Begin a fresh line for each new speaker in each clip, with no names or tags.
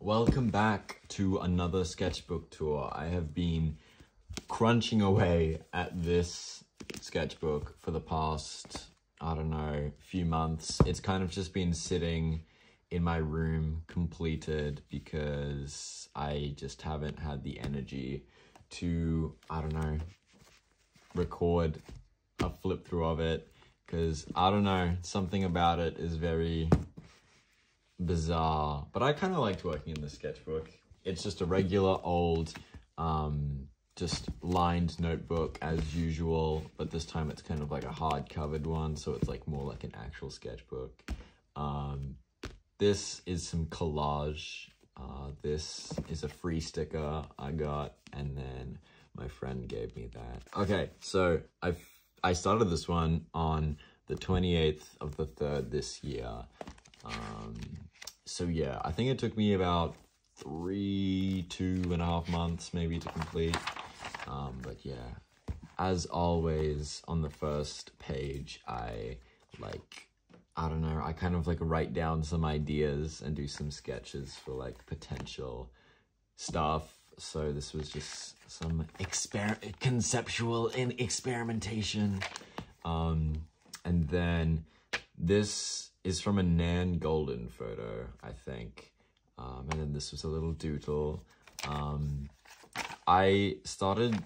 Welcome back to another sketchbook tour. I have been crunching away at this sketchbook for the past, I don't know, few months. It's kind of just been sitting in my room completed because I just haven't had the energy to, I don't know, record a flip through of it because I don't know, something about it is very bizarre. But I kind of liked working in the sketchbook. It's just a regular old, um, just lined notebook as usual, but this time it's kind of like a hard covered one, so it's like more like an actual sketchbook. Um, this is some collage. Uh, this is a free sticker I got, and then my friend gave me that. Okay, so I I started this one on the 28th of the 3rd this year. Um, so yeah, I think it took me about three, two and a half months maybe to complete. Um, but yeah, as always on the first page, I like I don't know, I kind of like write down some ideas and do some sketches for like potential stuff. So this was just some exper conceptual and experimentation. Um, and then this is from a Nan Goldin photo, I think. Um, and then this was a little doodle. Um, I started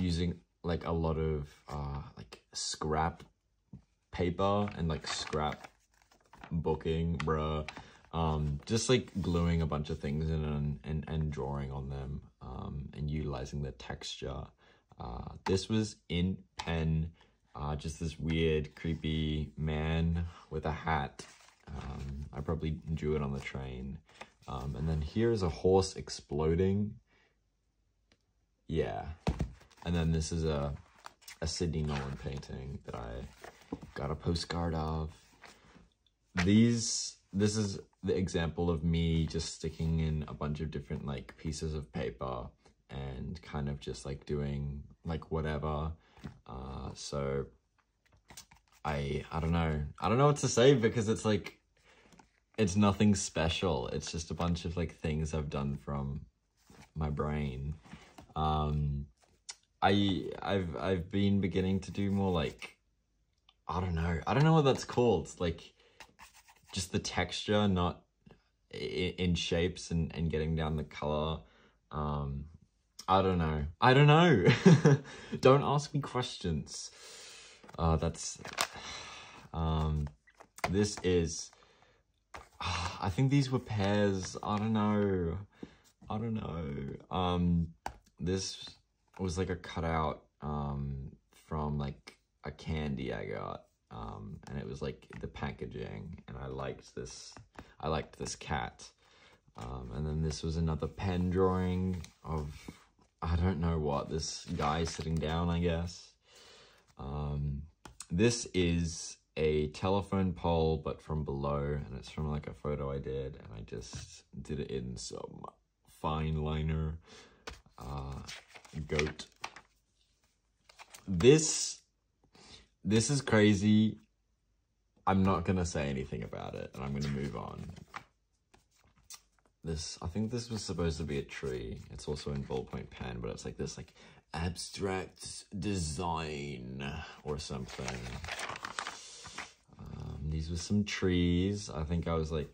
using like a lot of uh, like scrap paper and like scrap booking, bruh. Um, just like gluing a bunch of things in and, and, and drawing on them um, and utilizing the texture. Uh, this was in pen, uh, just this weird, creepy man with a hat. Um, I probably drew it on the train. Um, and then here's a horse exploding. Yeah. And then this is a, a Sidney Nolan painting that I got a postcard of. These, this is the example of me just sticking in a bunch of different like pieces of paper and kind of just like doing like whatever. Uh, so I, I don't know. I don't know what to say because it's like, it's nothing special. It's just a bunch of like things I've done from my brain. Um, I, I've, I've been beginning to do more like I don't know. I don't know what that's called. Like, just the texture, not in shapes and, and getting down the color. Um, I don't know. I don't know. don't ask me questions. Uh, that's, um, this is, uh, I think these were pears. I don't know. I don't know. Um, this was like a cutout, um, from like a candy I got. Um, and it was like the packaging and I liked this, I liked this cat. Um, and then this was another pen drawing of, I don't know what, this guy sitting down, I guess. Um, this is a telephone pole, but from below, and it's from like a photo I did, and I just did it in some fine liner, uh, goat. This this is crazy. I'm not going to say anything about it, and I'm going to move on. This, I think this was supposed to be a tree. It's also in ballpoint pen, but it's like this, like, abstract design or something. Um, these were some trees. I think I was, like,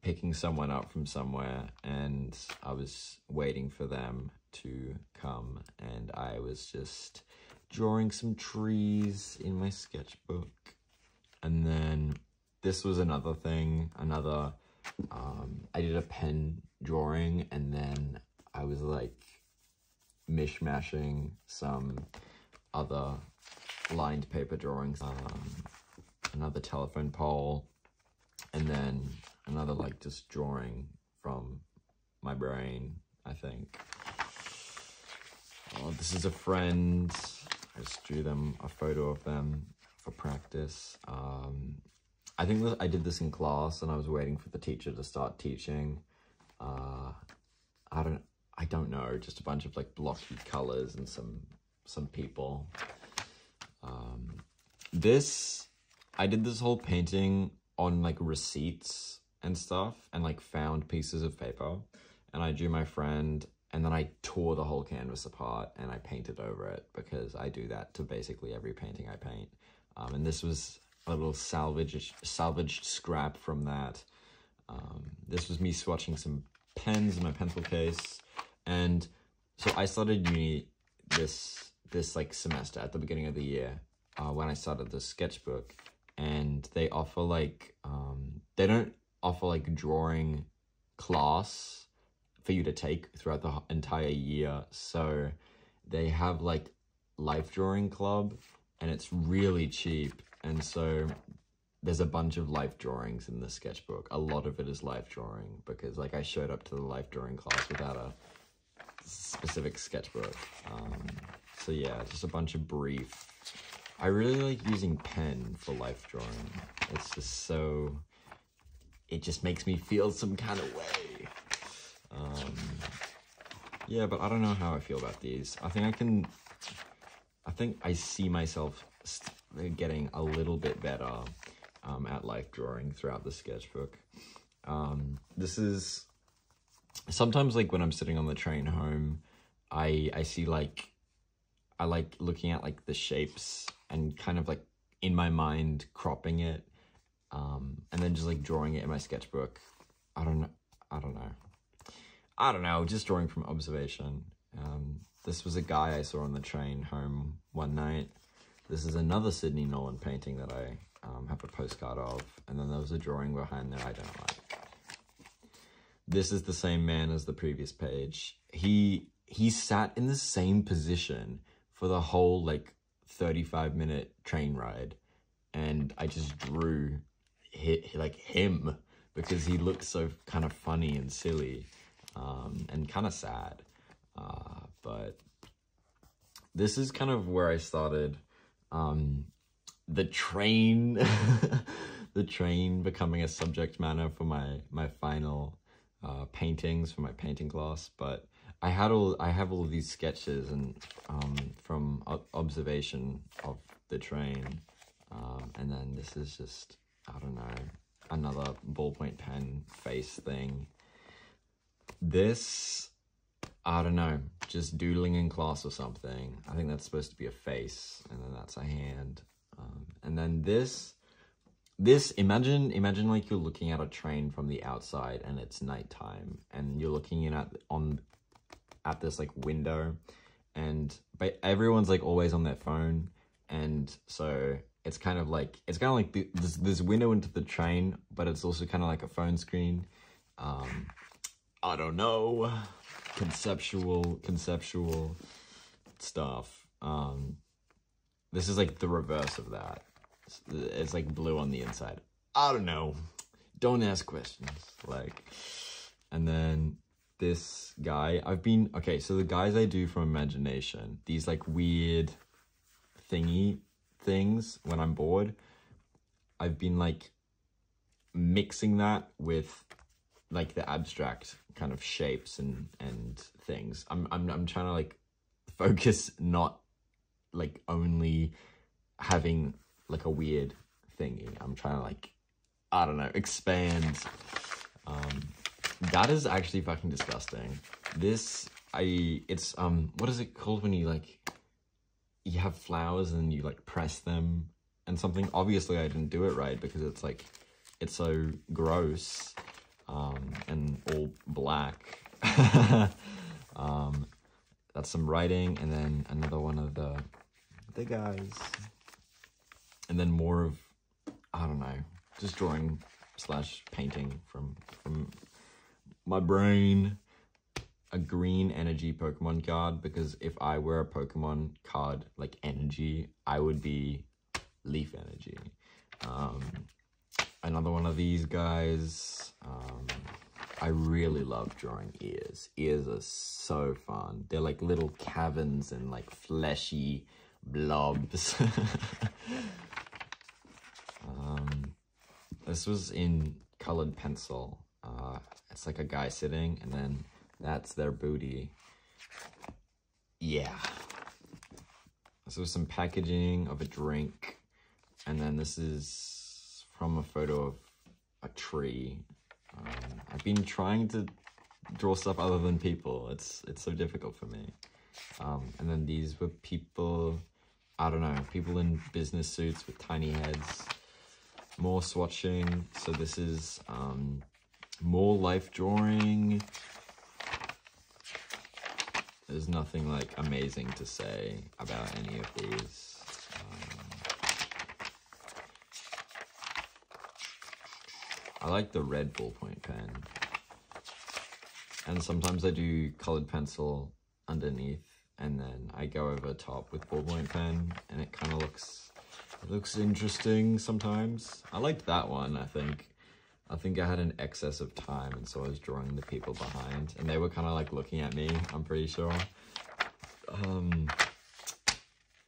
picking someone up from somewhere, and I was waiting for them to come, and I was just drawing some trees in my sketchbook. And then this was another thing, another, um, I did a pen drawing and then I was like mishmashing some other lined paper drawings. Um, another telephone pole and then another like just drawing from my brain, I think. Oh, this is a friend just drew them a photo of them for practice. Um, I think I did this in class and I was waiting for the teacher to start teaching. Uh, I don't, I don't know, just a bunch of like blocky colors and some, some people. Um, this, I did this whole painting on like receipts and stuff and like found pieces of paper and I drew my friend and then I tore the whole canvas apart and I painted over it because I do that to basically every painting I paint. Um, and this was a little salvage salvaged scrap from that. Um, this was me swatching some pens in my pencil case, and so I started uni this this like semester at the beginning of the year uh, when I started the sketchbook, and they offer like um, they don't offer like drawing class for you to take throughout the entire year. So they have like life drawing club and it's really cheap. And so there's a bunch of life drawings in the sketchbook. A lot of it is life drawing because like I showed up to the life drawing class without a specific sketchbook. Um, so yeah, just a bunch of brief. I really like using pen for life drawing. It's just so, it just makes me feel some kind of way. Um, yeah, but I don't know how I feel about these. I think I can, I think I see myself getting a little bit better um, at life drawing throughout the sketchbook. Um, this is, sometimes like when I'm sitting on the train home, I, I see like, I like looking at like the shapes and kind of like in my mind cropping it um, and then just like drawing it in my sketchbook. I don't know. I don't know. I don't know, just drawing from observation. Um, this was a guy I saw on the train home one night. This is another Sidney Nolan painting that I um, have a postcard of. And then there was a drawing behind there I don't like. This is the same man as the previous page. He he sat in the same position for the whole like 35 minute train ride. And I just drew hit, like him because he looked so kind of funny and silly um, and kind of sad. Uh, but this is kind of where I started. Um, the train, the train becoming a subject matter for my my final uh, paintings for my painting class. But I had all I have all these sketches and um, from observation of the train, um, and then this is just I don't know another ballpoint pen face thing this, I don't know, just doodling in class or something. I think that's supposed to be a face, and then that's a hand. Um, and then this, this, imagine, imagine like you're looking at a train from the outside and it's nighttime, and you're looking in at, on, at this like window, and but everyone's like always on their phone, and so it's kind of like, it's kind of like the, this, this window into the train, but it's also kind of like a phone screen. Um, I don't know, conceptual, conceptual stuff. Um, this is like the reverse of that. It's, it's like blue on the inside. I don't know. Don't ask questions. Like, and then this guy, I've been, okay, so the guys I do from imagination, these like weird thingy things when I'm bored, I've been like mixing that with like the abstract kind of shapes and and things. I'm I'm I'm trying to like focus not like only having like a weird thingy. I'm trying to like I don't know, expand. Um that is actually fucking disgusting. This I it's um what is it called when you like you have flowers and you like press them and something. Obviously I didn't do it right because it's like it's so gross um, and all black. um, that's some writing, and then another one of the the guys, and then more of I don't know, just drawing slash painting from from my brain. A green energy Pokemon card because if I were a Pokemon card like energy, I would be Leaf Energy. Um, another one of these guys. Um, I really love drawing ears. Ears are so fun. They're like little caverns and like fleshy blobs. um, this was in colored pencil. Uh, it's like a guy sitting and then that's their booty. Yeah. So some packaging of a drink. And then this is from a photo of a tree. Um, I've been trying to draw stuff other than people. It's it's so difficult for me. Um, and then these were people, I don't know, people in business suits with tiny heads. More swatching. So this is um, more life drawing. There's nothing like amazing to say about any of these. Um, I like the red ballpoint pen. And sometimes I do colored pencil underneath and then I go over top with ballpoint pen and it kind of looks it looks interesting sometimes. I liked that one, I think. I think I had an excess of time and so I was drawing the people behind and they were kind of like looking at me, I'm pretty sure. Um,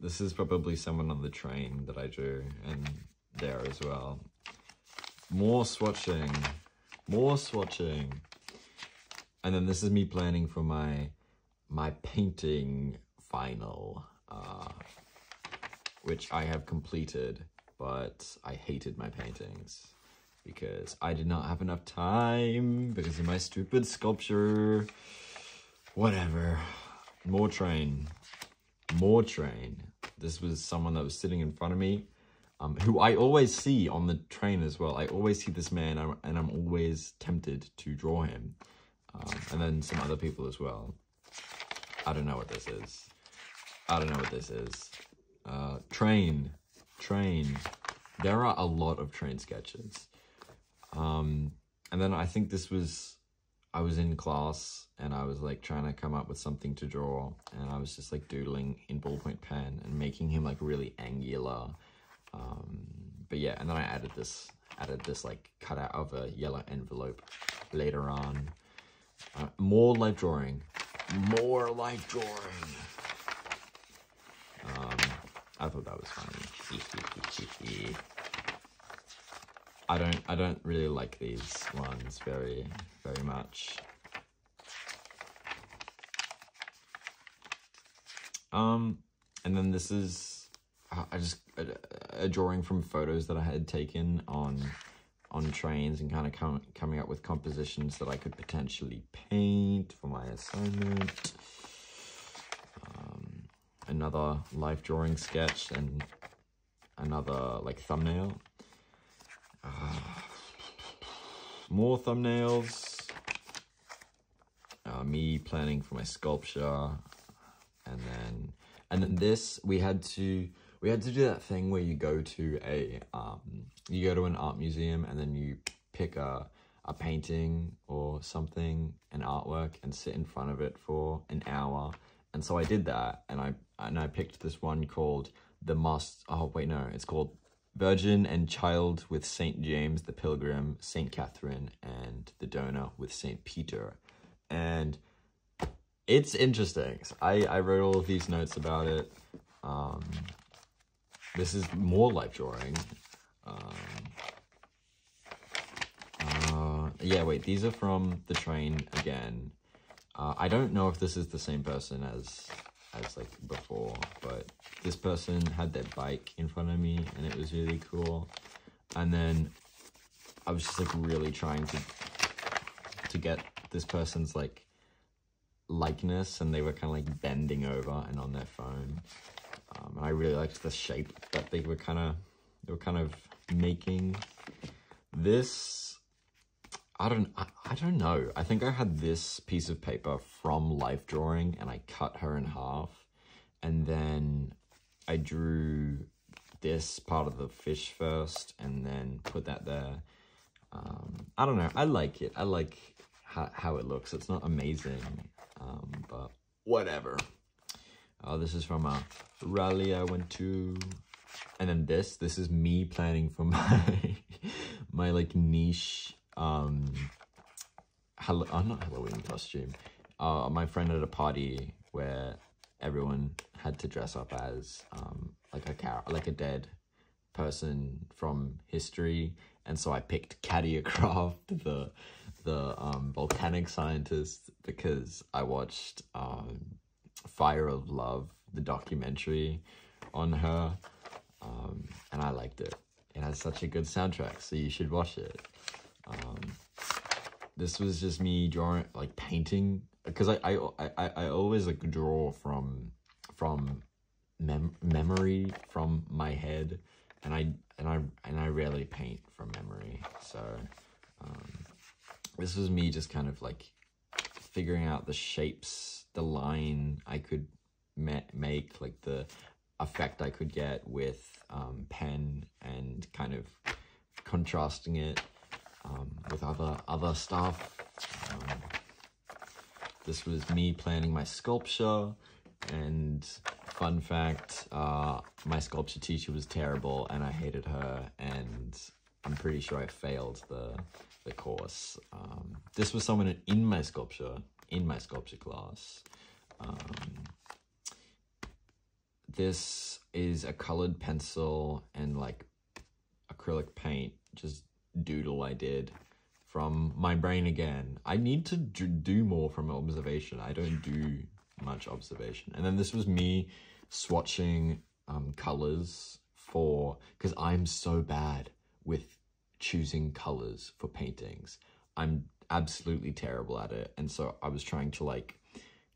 this is probably someone on the train that I drew and there as well. More swatching, more swatching. And then this is me planning for my my painting final, uh, which I have completed, but I hated my paintings because I did not have enough time because of my stupid sculpture. Whatever. More train. More train. This was someone that was sitting in front of me, um, who I always see on the train as well. I always see this man and I'm always tempted to draw him. Um, and then some other people as well. I don't know what this is. I don't know what this is. Uh, train. Train. There are a lot of train sketches. Um, and then I think this was, I was in class and I was like trying to come up with something to draw and I was just like doodling in ballpoint pen and making him like really angular. Um, but yeah, and then I added this, added this like cutout of a yellow envelope later on. Uh, more life drawing, more life drawing. Um, I thought that was funny. I don't, I don't really like these ones very, very much. Um, and then this is, I just, a, a drawing from photos that I had taken on on trains and kind of com coming up with compositions that I could potentially paint for my assignment. Um, another life drawing sketch and another like thumbnail. Uh, more thumbnails. Uh, me planning for my sculpture. And then, and then this, we had to, we had to do that thing where you go to a, um, you go to an art museum and then you pick a, a painting or something, an artwork, and sit in front of it for an hour. And so I did that, and I and I picked this one called the Must. Oh wait, no, it's called Virgin and Child with Saint James the Pilgrim, Saint Catherine, and the Donor with Saint Peter, and it's interesting. I I wrote all of these notes about it. Um, this is more life drawing. Um, uh, yeah, wait, these are from the train again. Uh, I don't know if this is the same person as as like before, but this person had their bike in front of me and it was really cool. And then I was just like really trying to to get this person's like likeness and they were kind of like bending over and on their phone. Um, and I really liked the shape that they were kind of they were kind of making. This I don't I, I don't know. I think I had this piece of paper from life drawing and I cut her in half and then I drew this part of the fish first and then put that there. Um, I don't know. I like it. I like how, how it looks. It's not amazing, um, but whatever. Oh, this is from a rally I went to. And then this, this is me planning for my, my like niche, um, Hall oh, not Halloween costume. Uh, my friend at a party where everyone had to dress up as, um, like a car like a dead person from history. And so I picked Katia Krafft, the, the, um, volcanic scientist, because I watched, um, Fire of Love, the documentary on her, um, and I liked it. It has such a good soundtrack, so you should watch it. Um, this was just me drawing, like painting, because I, I, I, I always like draw from, from mem- memory from my head, and I, and I, and I rarely paint from memory. So, um, this was me just kind of like figuring out the shapes, the line I could ma- make, like the effect I could get with um, pen and kind of contrasting it um, with other other stuff. Um, this was me planning my sculpture, and fun fact, uh, my sculpture teacher was terrible, and I hated her, and I'm pretty sure I failed the the course. Um, this was someone in my sculpture in my sculpture class. Um, this is a colored pencil and like acrylic paint, just doodle I did from my brain again. I need to do more from observation. I don't do much observation. And then this was me swatching um, colors for, because I'm so bad with choosing colors for paintings. I'm absolutely terrible at it. And so I was trying to like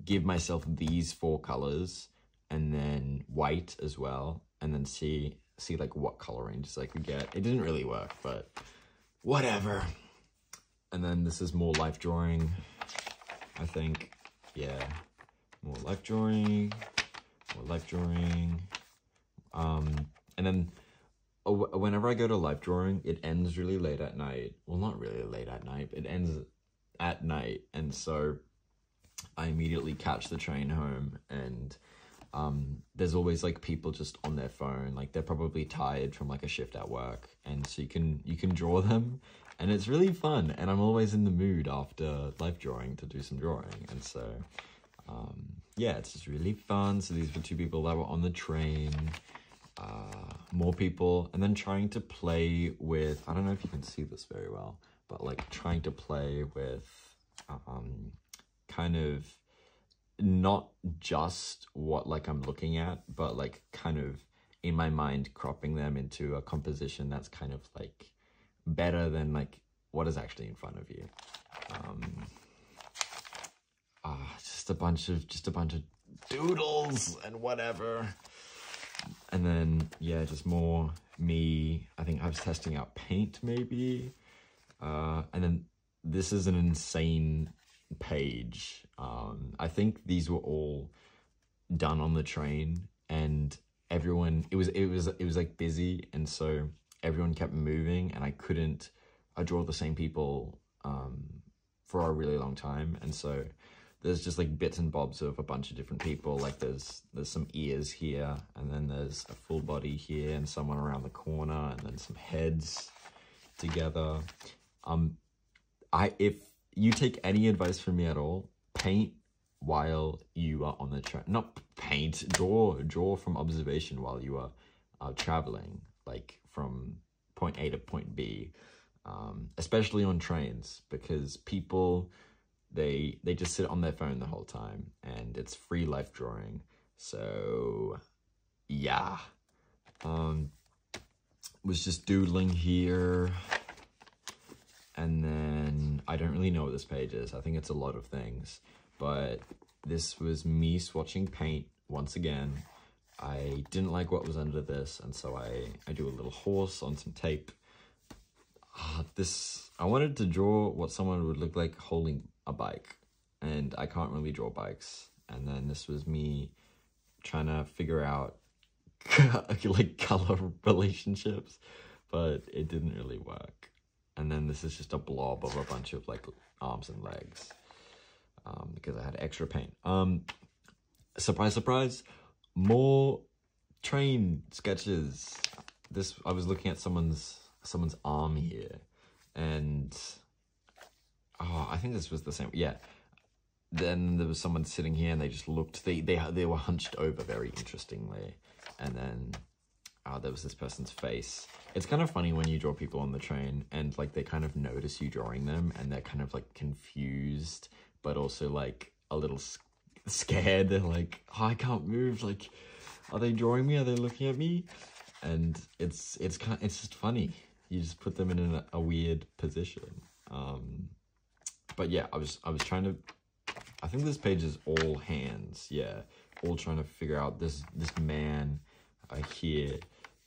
give myself these four colors and then white as well, and then see see like what color ranges I could get. It didn't really work, but whatever. And then this is more life drawing, I think. Yeah, more life drawing, more life drawing. Um, and then whenever I go to life drawing, it ends really late at night. Well, not really late at night. It ends at night, and so I immediately catch the train home and um, there's always like people just on their phone. Like they're probably tired from like a shift at work. And so you can you can draw them. And it's really fun. And i'm always in the mood after life drawing to do some drawing. And so um, yeah it's just really fun. So these were two people that were on the train uh, more people and then trying to play with i don't know if you can see this very well but like trying to play with um, kind of not just what like I'm looking at, but like kind of in my mind cropping them into a composition that's kind of like better than like what is actually in front of you. Um, ah, just a bunch of just a bunch of doodles and whatever. And then yeah, just more me. I think I was testing out paint maybe. Uh, and then this is an insane page. Um, I think these were all done on the train, and everyone it was it was it was like busy, and so everyone kept moving, and I couldn't. I draw the same people um, for a really long time, and so there's just like bits and bobs of a bunch of different people. Like there's there's some ears here, and then there's a full body here, and someone around the corner, and then some heads together. Um, I if you take any advice from me at all, paint while you are on the train. Not paint, draw, draw from observation while you are uh, traveling, like from point A to point B, um, especially on trains, because people, they, they just sit on their phone the whole time and it's free life drawing. So yeah, um, was just doodling here. And then I don't really know what this page is. I think it's a lot of things. But this was me swatching paint once again. I didn't like what was under this, and so I, I do a little horse on some tape. Uh, this I wanted to draw what someone would look like holding a bike, and I can't really draw bikes. And then this was me trying to figure out like color relationships, but it didn't really work and then this is just a blob of a bunch of like arms and legs um, because I had extra paint. Um, surprise, surprise, more train sketches. This I was looking at someone's someone's arm here, I think this was the same. Yeah. Then there was someone sitting here, and they just looked. They they they were hunched over very interestingly, and then uh, there was this person's face. It's kind of funny when you draw people on the train and like they kind of notice you drawing them and they're kind of like confused, but also like a little scared. They're like, oh, I can't move. Like, are they drawing me? Are they looking at me? and it's it's kind it's just funny. You just put them in a, a weird position. Um, but yeah, I was I was trying to. I think this page is all hands. Yeah, all trying to figure out this this man uh, here.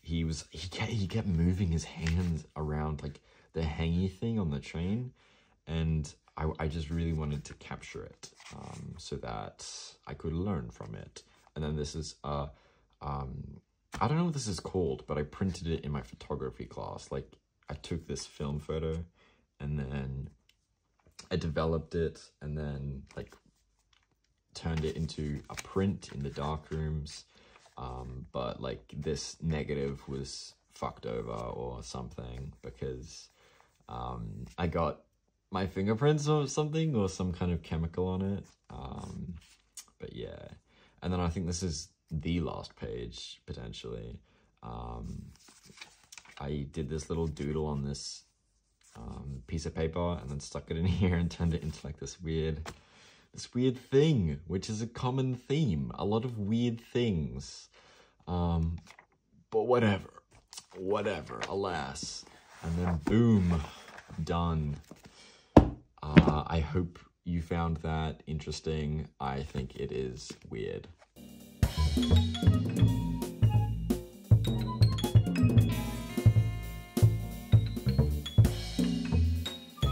He was he kept, he kept moving his hands around like the hangy thing on the train, and I I just really wanted to capture it um, so that I could learn from it. And then this is uh um I don't know what this is called, but I printed it in my photography class. Like I took this film photo and then I developed it and then like turned it into a print in the dark rooms. Um, but like this negative was fucked over or something because um, I got my fingerprints or something or some kind of chemical on it. Um, but yeah, and then I think this is the last page potentially. Um, I did this little doodle on this um, piece of paper and then stuck it in here and turned it into like this weird, this weird thing, which is a common theme. A lot of weird things. Um, but whatever, whatever, alas. And then boom, done. Uh, I hope you found that interesting. I think it is weird.